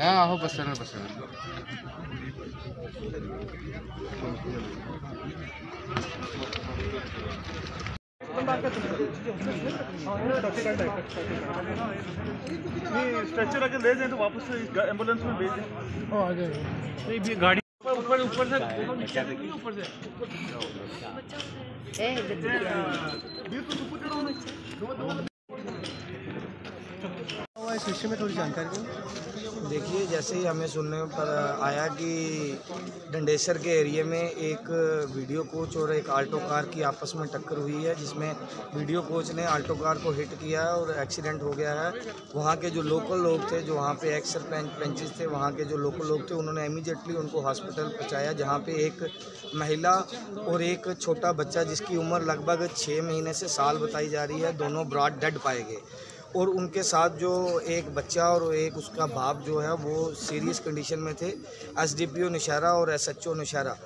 हाँ आहो bus stand bus stretcher अगर ले जाए तो वापस एंबुलेंस में भेज दें. गाड़ी ऊपर ऊपर ऊपर से ऊपर से ए इस विषय में थोड़ी जानकारी देखिए, जैसे ही हमें सुनने पर आया कि डंडेसर के एरिया में एक वीडियो कोच और एक आल्टो कार की आपस में टक्कर हुई है, जिसमें वीडियो कोच ने आल्टो कार को हिट किया है और एक्सीडेंट हो गया है। वहाँ के जो लोकल लोग थे, जो वहाँ पे एक्स सरपंच थे, वहाँ के जो लोकल लोग थे, उन्होंने इमीडिएटली उनको हॉस्पिटल पहुँचाया, जहाँ पे एक महिला और एक छोटा बच्चा, जिसकी उम्र लगभग छः महीने से साल बताई जा रही है, दोनों ब्रॉड डेड पाए गए। और उनके साथ जो एक बच्चा और एक उसका बाप जो है वो सीरियस कंडीशन में थे एस डी पी ओ निशारा और एस एच ओ निशारा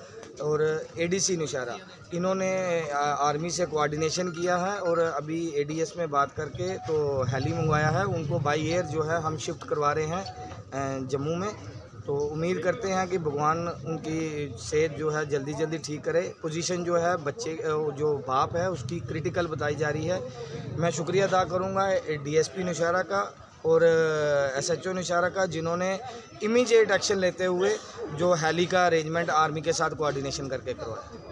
और ए डी सी निशारा। इन्होंने आर्मी से कोऑर्डिनेशन किया है और अभी ए डी एस में बात करके तो हेली मंगवाया है। उनको बाई एयर जो है हम शिफ्ट करवा रहे हैं जम्मू में। तो उम्मीद करते हैं कि भगवान उनकी सेहत जो है जल्दी जल्दी ठीक करे। पोजीशन जो है बच्चे जो बाप है, उसकी क्रिटिकल बताई जा रही है। मैं शुक्रिया अदा करूँगा डीएसपी निशारा का और एसएचओ निशारा का, जिन्होंने इमीजिएट एक्शन लेते हुए जो हैली का अरेंजमेंट आर्मी के साथ कोऑर्डिनेशन करके करवाया।